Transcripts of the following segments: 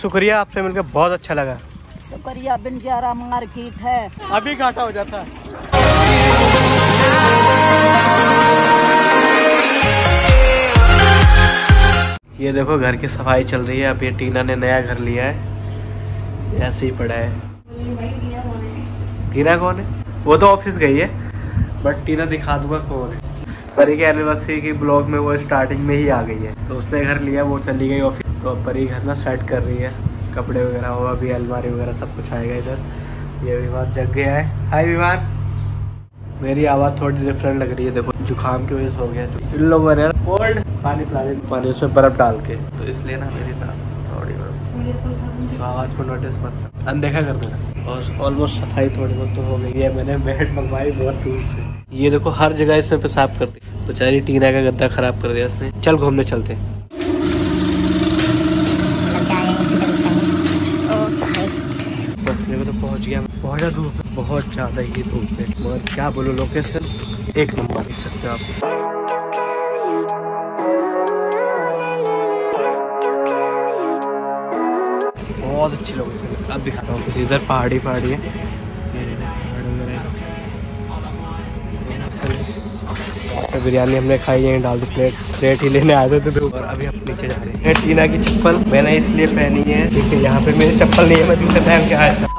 शुक्रिया आपसे मिलकर बहुत अच्छा लगा। शुक्रिया बिंजारा मार्केट है। अभी घाटा हो जाता। ये देखो घर की सफ़ाई चल रही है। अब ये टीना ने नया घर लिया है। ऐसे ही पड़ा है। टीना कौन है? वो तो ऑफ़िस गई है बट टीना दिखा दूँगा कौन है। परी के एनिवर्सरी की ब्लॉग में वो स्टार्टिंग में ही आ गई है। तो उसने घर लिया, वो चली गई ऑफ़िस तो परी घर ना सेट कर रही है। कपड़े वगैरह और अभी अलमारी वगैरह सब कुछ आएगा इधर। ये विमान जग गया है। हाय विमान। मेरी आवाज़ थोड़ी डिफरेंट लग रही है, देखो। जुकाम की वजह से हो गया। इन लोगों ने कोल्ड पानी पिला पानी उसमें बर्फ़ डाल के। तो इसलिए ना मेरी थोड़ी बहुत आवाज़ को नोटिस मत अनदेखा कर देना। और ऑलमोस्ट सफ़ाई थोड़ी बहुत तो हो गई है। मैंने बेड मंगवाई बहुत दूर से। ये देखो, हर जगह इसने पेशाब कर दी। बेचारी टीना का गद्दा खराब कर दिया इसने। चल घूमने चलते हैं। तो पहुँच गया पहुँचा धूप बहुत ज़्यादा ही धूप है। मगर क्या बोलो लोकेशन एक नंबर देख सकते हो आप बहुत अच्छी लोकेशन है। अब दिखाता हूँ इधर पहाड़ी पहाड़ी है। बिरयानी हमने खाई है डाल दी प्लेट प्लेट ही लेने आए थे तो और अभी हम नीचे जा रहे हैं। टीना की चप्पल मैंने इसलिए पहनी है क्योंकि यहाँ पे मेरी चप्पल नहीं है मैं जूते पहन के आया था।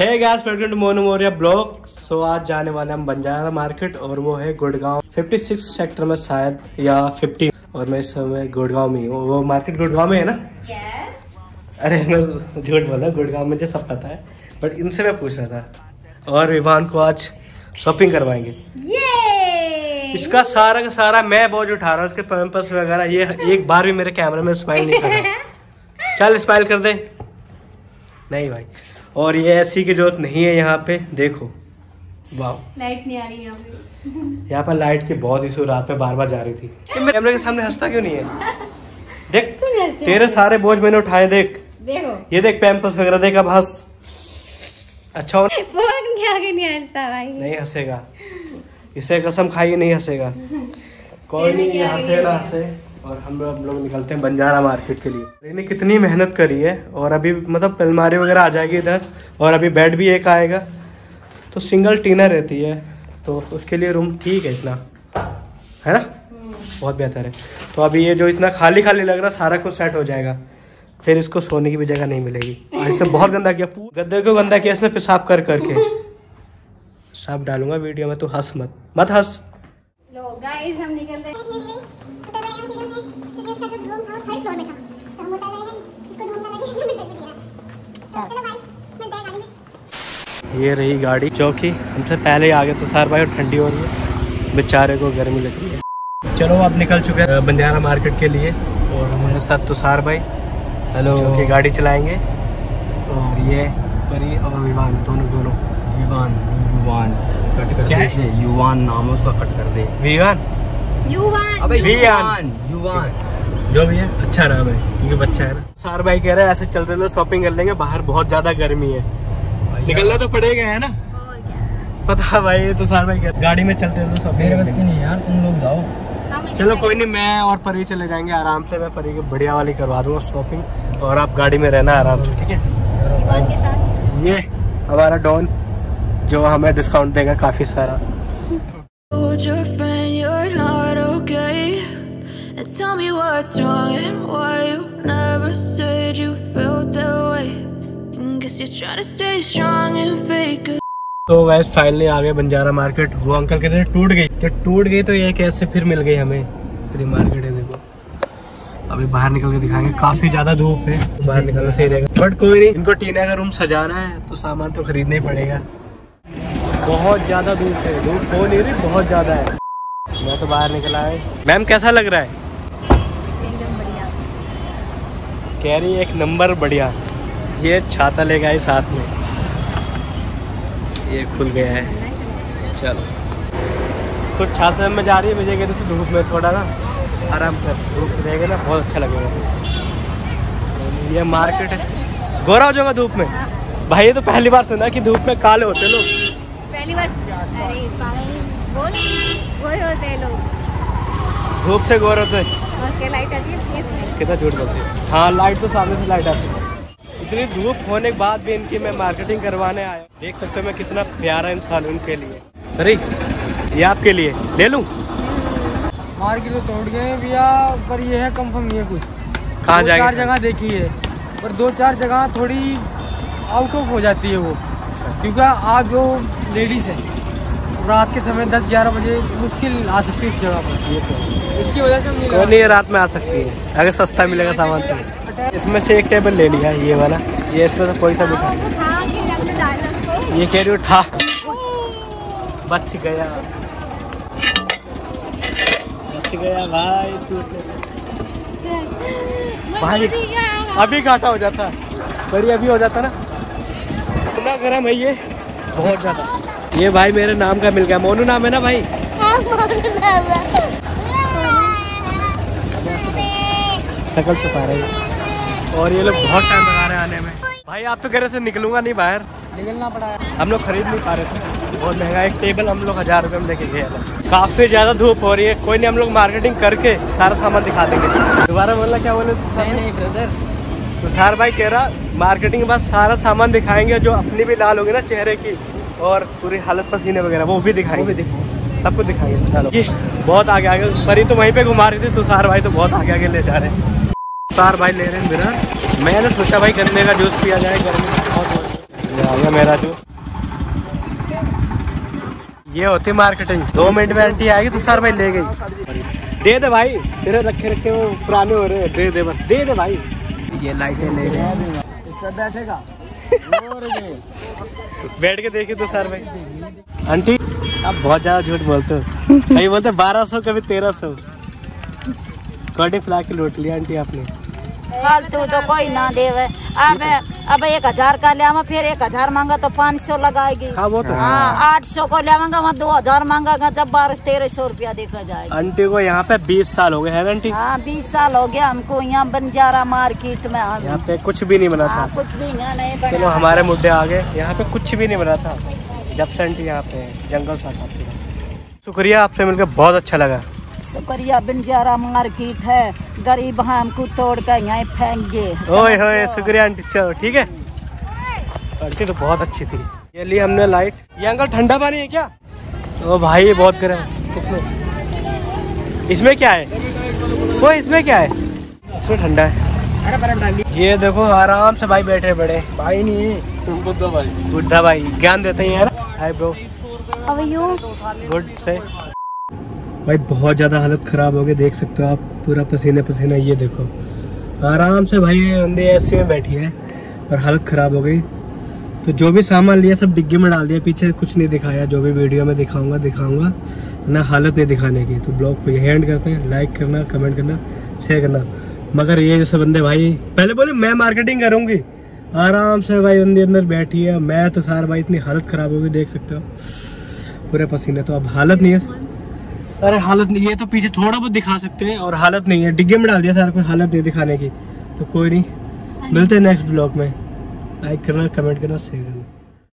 Hey guys welcome to Monu Maurya blog so आज जाने वाले हम बंजारा मार्केट और वो है गुड़गांव। 56 सेक्टर में शायद या 50 और मैं इस समय गुड़गांव में हूँ वो मार्केट गुड़गांव में है ना? Yes. अरे मैं झूठ बोला गुड़गांव में जो सब पता है। बट इनसे मैं पूछ रहा था। और विवान को आज शॉपिंग करवाएँगे। इसका सारा का सारा मैं बोझ उठा रहा हूँ उसके पैम्पर्स वगैरह ये एक बार भी मेरे कैमरे में स्माइल नहीं कर रहा चल स्माइल कर दे। नहीं भाई और ये ऐसी की ज़रूरत नहीं है यहाँ पे देखो। वाह लाइट नहीं आ रही यहाँ पे। यहाँ पर लाइट की बहुत इशू रात में बार बार जा रही थी। कैमरे के सामने हंसता क्यों नहीं है? देख? तेरे सारे बोझ मैंने उठाए देख। देखो। ये देख पैम्पर्स वगैरह देख अब हंस। अच्छा फ़ोन के आगे नहीं हंसता भाई। नहीं हंसेगा। इसे कसम खाइए नहीं हंसेगा। कोई नहीं ये हंसे ना हंसे और हम लोग हम लोग निकलते हैं बंजारा मार्केट के लिए। इन्हें कितनी मेहनत करी है। और अभी मतलब अलमारी वगैरह आ जाएगी इधर। और अभी बेड भी एक आएगा। तो सिंगल टीना रहती है। तो उसके लिए रूम ठीक है इतना। है ना? बहुत बेहतर है। तो अभी ये जो इतना खाली खाली लग रहा है सारा कुछ सेट हो जाएगा। फिर इसको सोने की भी जगह नहीं मिलेगी। और इसने बहुत गंदा किया। गद्दे को गंदा किया इसने पेशाब कर करके सब डालूँगा वीडियो में तो हंस मत मत हंस। लो गाइस हम निकल रहे ये रही गाड़ी जो कि हमसे पहले ही आ गए तुषार भाई और ठंडी हो रही है। बेचारे को गर्मी लग रही है। चलो अब निकल चुके हैं बंजारा मार्केट के लिए। और हमारे साथ तुषार भाई। हेलो जो कि गाड़ी चलाएँगे। और ये परी और विमान दोनों दोनों। युवान युवान कट कर क्या दे इसे युवान नाम है उसका कट कर दे। विमान युवान। अबे युवान। युवान। जो भी है अच्छा नाम है क्योंकि बच्चा है ना। तुषार भाई कह रहे हैं ऐसे चलते चलते शॉपिंग कर लेंगे बाहर बहुत ज़्यादा गर्मी है। निकलना तो पड़ेगा है ना? पता भाई तुषार भाई कह रहे गाड़ी में चलते चलते शॉपिंग मेरे बस की नहीं यार तुम लोग जाओ। चलो कोई नहीं मैं और परी चले जाएँगे आराम से मैं परी की बढ़िया वाली करवा दूँगा शॉपिंग और आप गाड़ी में रहना आराम से ठीक है? युवान के साथ। ये हमारा डॉन। जो हमें डिस्काउंट देगा काफ़ी सारा। Told your friend you're not okay. And tell me what's wrong and why you never said you felt that way. And guess you're trying to stay strong and fake it. तो वैसे finally आ गए Banjara market वो uncle कहते हैं टूट गई। तो टूट गई तो ये कैसे फिर मिल गई हमें? फिर मार्केट है देखो। अभी बाहर निकल के दिखाएँगे। काफ़ी ज़्यादा धूप है। बाहर निकलना सही रहेगा। बट कोई नहीं इनको टीना का रूम सजाना है तो सामान तो खरीदना ही पड़ेगा। बहुत ज़्यादा धूप है धूप हो नहीं रही बहुत ज़्यादा है। मैं तो बाहर निकला है। मैम कैसा लग रहा है? कह रही एक नंबर बढ़िया। ये छाता लेके आई साथ में। ये खुल गया है। चलो। तो छाता में जा रही है मुझे कहते तो धूप में थोड़ा ना आराम से। धूप रहेगा ना बहुत अच्छा लगेगा। ये मार्केट है। गोरा हो जाऊँगा धूप में। भाई ये तो पहली बार सुना कि धूप में काले होते लोग। पहली बार? अरे पागल बोल। वही होते हैं लोग धूप से गोरे होते क्या लाइट आती है कितना झूठ बोलते हैं? हाँ लाइट तो सामने से लाइट आती है। इतनी धूप होने के बाद भी इनकी मैं मार्केटिंग करवाने आया देख सकते हो मैं कितना प्यारा इंसान हूँ इनके लिए। अरे ये आपके लिए। ले लूँ? मार्केट तो तोड़ गए भैया पर ये है कंफर्म नहीं है कुछ। कहाँ दो चार जगह देखी है पर दो चार जगह थोड़ी आउट ऑफ़ हो जाती है वो। क्योंकि आज जो लेडीज़ है रात के समय 10-11 बजे मुश्किल आ सकती है इस जगह पर। ये तो इसकी वजह से हम नहीं कोई नहीं ये रात में आ सकती है? अगर सस्ता मिलेगा सामान तो। इसमें से एक टेबल ले लिया ये वाला। ये इसमें से कोई सा भी ये कह रही उठा बच गया। बच गया भाई तो। भाई अभी घाटा हो जाता। पर अभी हो जाता ना। इतना गर्म है ये। बहुत ज़्यादा। ये भाई मेरे नाम का मिल गया। मोनू नाम है ना भाई? शकल छुपा रहे हैं। और ये लोग बहुत टाइम लगा रहे हैं आने में। भाई आप तो कह रहे थे निकलूँगा नहीं बाहर। निकलना पड़ा हम लोग खरीद नहीं पा रहे थे। बहुत महँगा। एक टेबल हम लोग हज़ार रुपये में लेके गए काफ़ी ज़्यादा धूप हो रही है। कोई नहीं हम लोग मार्केटिंग करके सारा सामान दिखा देंगे। दोबारा बोलना क्या बोले? नहीं नहीं ब्रदर तुषार भाई कह रहा मार्केटिंग के बाद सारा सामान दिखाएँगे जो अपनी भी लाल होगी ना चेहरे की और पूरी हालत पसीने वगैरह वो भी दिखाएँगे। सब कुछ दिखाएँगे चलो। ये बहुत आगे आगे परी तो वहीं पे घुमा रही थी तुषार भाई तो बहुत आगे आगे ले जा रहे हैं। तुषार भाई ले रहे हैं मेरा। मैंने सोचा भाई गन्ने का जूस पिया जाए गर्मी बहुत आ गया मेरा जूस। ये होती मार्केटिंग दो मिनट में आंटी आएगी तुषार भाई ले गई। दे दे भाई तेरे रखे रखे वो पुराने हो रहे दे दे बस दे दे भाई। ये लाइटें ले रहे हैं। बैठेगा। बैठ के देखे तो सर भाई आंटी आप बहुत ज़्यादा झूठ बोलते हो। कहीं बोलते बारह सौ कभी तेरह सौ। कॉटी फ्ला के लूट लिया आंटी आपने। फालतू तो कोई ना देवे। अब अब एक हज़ार का लिया फिर एक हज़ार मांगा तो पाँच सौ लगाएगी। हाँ वो तो हाँ। आठ सौ को लियावंगा वहाँ दो हज़ार मांगा जब बारह तेरह सौ रुपया देखा जाएगा। आंटी को यहाँ पे बीस साल हो गए है आंटी? हाँ बीस साल हो गया हमको यहाँ बंजारा मार्केट में यहाँ पे कुछ भी नहीं बना हाँ, था कुछ भी यहाँ नहीं चलो बना हमारे मुद्दे आ गए। यहाँ पे कुछ भी नहीं बना था। जब से आंटी यहाँ पे जंगल सा शुक्रिया आपसे मिलकर बहुत अच्छा लगा। शुक्रिया बंजारा मार्केट है। गरीब हमको तोड़ कर यहाँ फेंक गए ओए होए शुक्रिया आंटी चलो ठीक है? आंटी तो बहुत अच्छी थी। ये लिए हमने लाइट। ये अंकल ठंडा पानी है क्या? ओ भाई ये बहुत गर्म है। इसमें इसमें क्या है? वो इसमें क्या है? इसमें ठंडा है। ये देखो आराम से भाई बैठे बड़े भाई नहीं बुद्धा भाई। बुढ़ा भाई ज्ञान देते हैं यार। हाय ब्रो अब यू गुड से भाई, बहुत ज़्यादा हालत ख़राब हो गई, देख सकते हो आप, पूरा पसीने पसीना, ये देखो। आराम से भाई बंदे ऐसे में बैठी है और हालत ख़राब हो गई। तो जो भी सामान लिया, सब डिग्गी में डाल दिया, पीछे कुछ नहीं दिखाया, जो भी वीडियो में दिखाऊँगा दिखाऊँगा, ना हालत नहीं दिखाने की। तो ब्लॉग को यही एंड करते हैं। लाइक करना कमेंट करना शेयर करना। मगर ये जैसे बंदे भाई, पहले बोले, मैं मार्केटिंग करूँगी। आराम से भाई, बंदे अंदर बैठी है। मैं तो सार भाई, इतनी हालत ख़राब हो गई, देख सकते हो। पूरे पसीने तो अब हालत नहीं है। अरे हालत नहीं ये तो पीछे थोड़ा बहुत दिखा सकते हैं और हालत नहीं है। डिग्गे में डाल दिया सारा कुछ हालत नहीं दिखाने की। तो कोई नहीं मिलते हैं नेक्स्ट ब्लॉग में। लाइक करना कमेंट करना शेयर करना।